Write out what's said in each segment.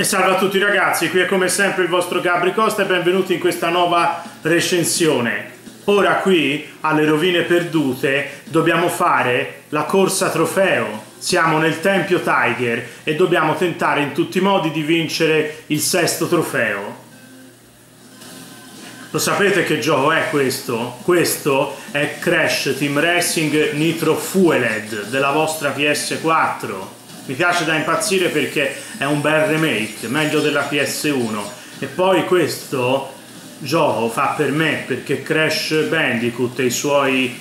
E salve a tutti ragazzi, qui è come sempre il vostro Gabri Costa e benvenuti in questa nuova recensione. Ora qui, alle rovine perdute, dobbiamo fare la corsa trofeo. Siamo nel Tempio Tiger e dobbiamo tentare in tutti i modi di vincere il sesto trofeo. Lo sapete che gioco è questo? Questo è Crash Team Racing Nitro Fueled della vostra PS4 mi piace da impazzire perché è un bel remake, meglio della PS1 e poi questo gioco fa per me perché Crash Bandicoot e i suoi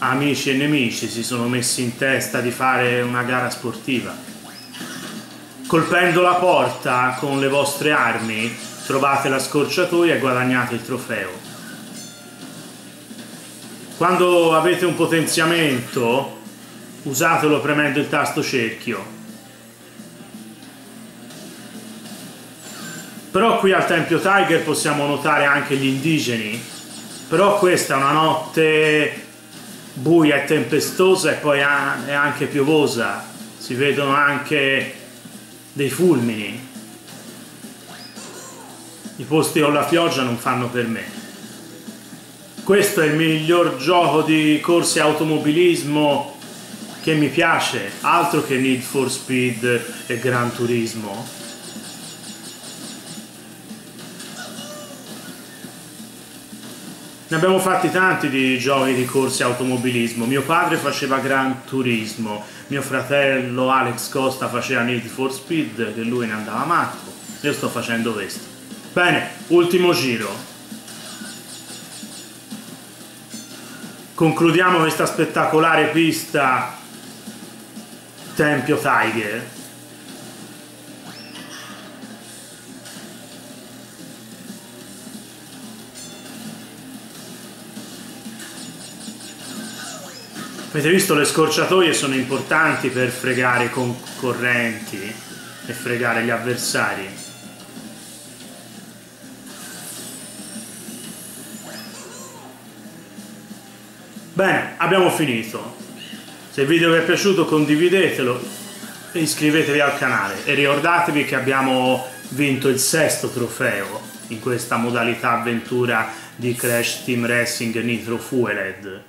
amici e nemici si sono messi in testa di fare una gara sportiva. Colpendo la porta con le vostre armi trovate la scorciatoia e guadagnate il trofeo. Quando avete un potenziamento usatelo premendo il tasto cerchio Però qui al Tempio Tiger possiamo notare anche gli indigeni. Però questa è una notte buia e tempestosa e poi è anche piovosa. Si vedono anche dei fulmini. I posti con la pioggia non fanno per me. Questo è il miglior gioco di corse automobilismo che mi piace, altro che Need for Speed e Gran Turismo. Ne abbiamo fatti tanti di giochi di corsi automobilismo. Mio padre faceva Gran Turismo, mio fratello Alex Costa faceva Need for Speed, che lui ne andava matto. Io sto facendo questo. Bene, ultimo giro. Concludiamo questa spettacolare pista Tempio Tiger. Avete visto le scorciatoie sono importanti per fregare i concorrenti e fregare gli avversari. Bene, abbiamo finito. Se il video vi è piaciuto condividetelo e iscrivetevi al canale e ricordatevi che abbiamo vinto il sesto trofeo in questa modalità avventura di Crash Team Racing Nitro Fueled.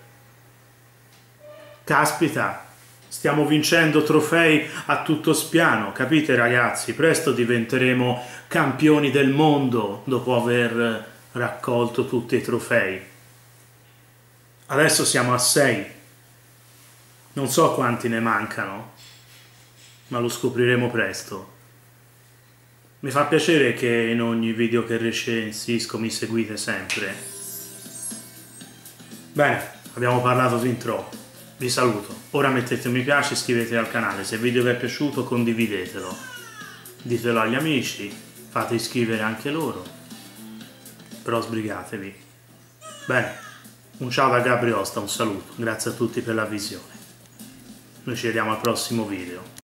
Caspita, stiamo vincendo trofei a tutto spiano, capite ragazzi? Presto diventeremo campioni del mondo dopo aver raccolto tutti i trofei. Adesso siamo a 6. Non so quanti ne mancano, ma lo scopriremo presto. Mi fa piacere che in ogni video che recensisco mi seguite sempre. Bene, abbiamo parlato fin troppo. Vi saluto, ora mettete un mi piace iscrivetevi al canale, se il video vi è piaciuto condividetelo, ditelo agli amici, fate iscrivere anche loro, però sbrigatevi. Bene, un ciao da Gabriosta, un saluto, grazie a tutti per la visione. Noi ci vediamo al prossimo video.